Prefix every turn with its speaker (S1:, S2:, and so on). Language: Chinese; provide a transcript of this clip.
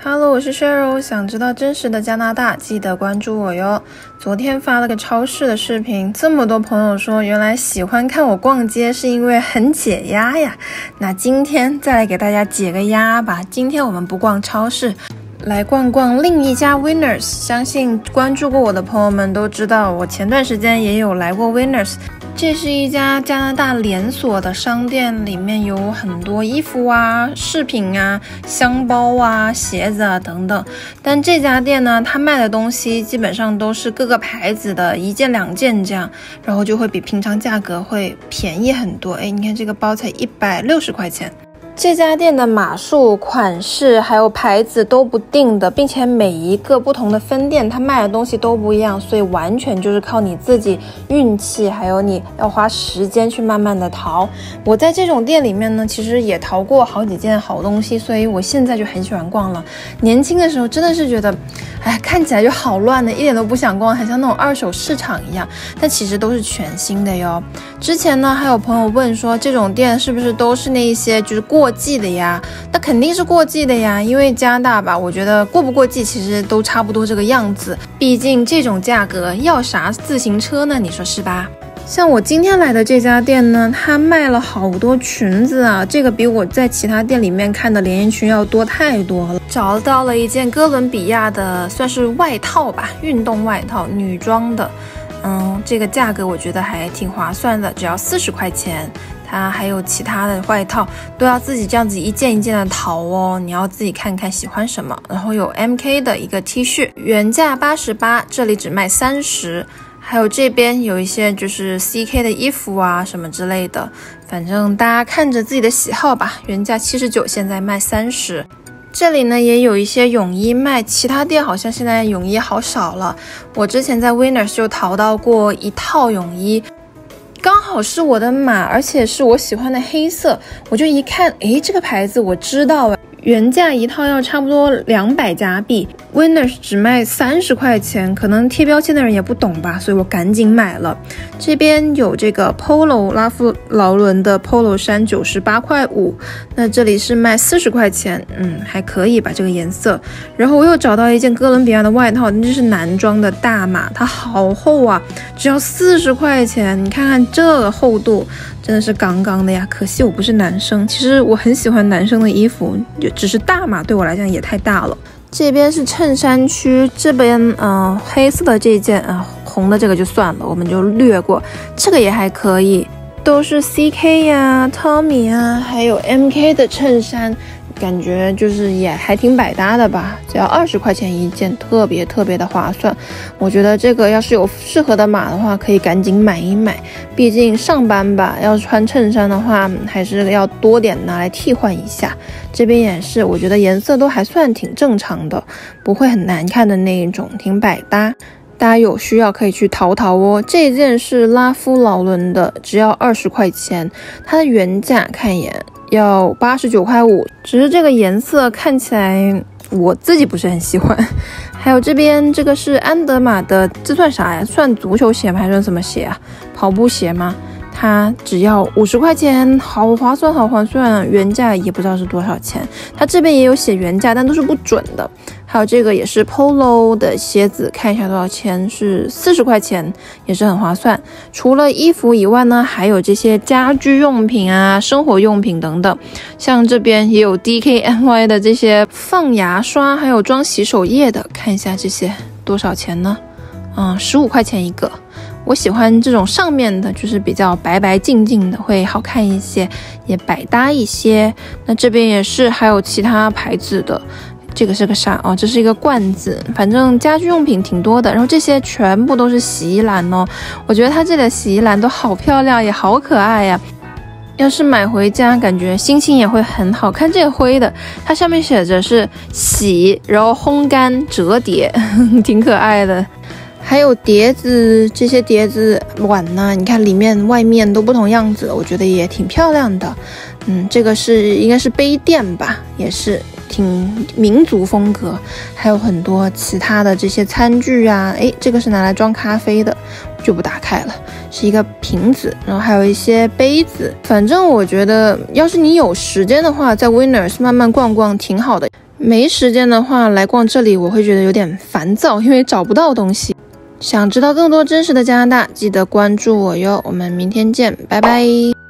S1: Hello，我是 Cheryl。想知道真实的加拿大，记得关注我哟。昨天发了个超市的视频，这么多朋友说，原来喜欢看我逛街是因为很解压呀。那今天再来给大家解个压吧。今天我们不逛超市。来逛逛另一家 Winners，相信关注过我的朋友们都知道，我前段时间也有来过 Winners。这是一家加拿大连锁的商店，里面有很多衣服啊、饰品啊、箱包啊、鞋子啊等等。但这家店呢，它卖的东西基本上都是各个牌子的一件两件这样，然后就会比平常价格会便宜很多。哎，你看这个包才一百六十块钱。这家店的码数、款式还有牌子都不定的，并且每一个不同的分店，它卖的东西都不一样，所以完全就是靠你自己运气，还有你要花时间去慢慢的淘。我在这种店里面呢，其实也淘过好几件好东西，所以我现在就很喜欢逛了。年轻的时候真的是觉得，哎，看起来就好乱的，一点都不想逛，很像那种二手市场一样。但其实都是全新的哟。之前呢，还有朋友问说，这种店是不是都是那一些就是过。过季的呀，那肯定是过季的呀，因为加拿大吧，我觉得过不过季其实都差不多这个样子。毕竟这种价格要啥自行车呢？你说是吧？像我今天来的这家店呢，它卖了好多裙子啊，这个比我在其他店里面看的连衣裙要多太多了。找到了一件哥伦比亚的，算是外套吧，运动外套，女装的。嗯，这个价格我觉得还挺划算的，只要四十块钱。它还有其他的外套，都要自己这样子一件一件的淘哦。你要自己看看喜欢什么。然后有 MK 的一个 T 恤，原价八十八，这里只卖三十。还有这边有一些就是 CK 的衣服啊什么之类的，反正大家看着自己的喜好吧。原价七十九，现在卖三十。这里呢也有一些泳衣卖，其他店好像现在泳衣好少了。我之前在 Winners 就淘到过一套泳衣。刚好是我的码，而且是我喜欢的黑色，我就一看，诶，这个牌子我知道了。原价一套要差不多两百加币，Winners 只卖三十块钱，可能贴标签的人也不懂吧，所以我赶紧买了。这边有这个 Polo 拉夫劳伦的 Polo 衫，九十八块五，那这里是卖四十块钱，嗯，还可以吧这个颜色。然后我又找到一件哥伦比亚的外套，那就是男装的大码，它好厚啊，只要四十块钱，你看看这个厚度。真的是杠杠的呀，可惜我不是男生。其实我很喜欢男生的衣服，就只是大码对我来讲也太大了。这边是衬衫区，这边嗯黑色的这件啊，红的这个就算了，我们就略过。这个也还可以，都是 CK 呀、Tommy 啊，还有 MK 的衬衫。感觉就是也还挺百搭的吧，只要二十块钱一件，特别特别的划算。我觉得这个要是有适合的码的话，可以赶紧买一买。毕竟上班吧，要是穿衬衫的话，还是要多点拿来替换一下。这边也是，我觉得颜色都还算挺正常的，不会很难看的那一种，挺百搭。大家有需要可以去淘淘哦。这一件是拉夫劳伦的，只要二十块钱，它的原价看一眼。要八十九块五，只是这个颜色看起来我自己不是很喜欢。还有这边这个是安德玛的，这算啥呀？算足球鞋吗？还是什么鞋啊？跑步鞋吗？它只要五十块钱，好划算，好划算。原价也不知道是多少钱，它这边也有写原价，但都是不准的。还有这个也是 Polo 的鞋子，看一下多少钱，是四十块钱，也是很划算。除了衣服以外呢，还有这些家居用品啊、生活用品等等。像这边也有 DKNY 的这些放牙刷，还有装洗手液的，看一下这些多少钱呢？嗯，十五块钱一个。我喜欢这种上面的，就是比较白白净净的，会好看一些，也百搭一些。那这边也是，还有其他牌子的。这个是个啥哦？这是一个罐子，反正家居用品挺多的。然后这些全部都是洗衣篮哦。我觉得它这里的洗衣篮都好漂亮，也好可爱呀。要是买回家，感觉心情也会很好。看这个灰的，它上面写着是洗，然后烘干折叠，挺可爱的。还有碟子，这些碟子碗呢？你看里面、外面都不同样子，我觉得也挺漂亮的。嗯，这个是应该是杯垫吧，也是挺民族风格。还有很多其他的这些餐具啊，诶，这个是拿来装咖啡的，就不打开了，是一个瓶子。然后还有一些杯子，反正我觉得，要是你有时间的话，在 Winners 慢慢逛逛挺好的。没时间的话来逛这里，我会觉得有点烦躁，因为找不到东西。想知道更多真实的加拿大，记得关注我哟。我们明天见，拜拜。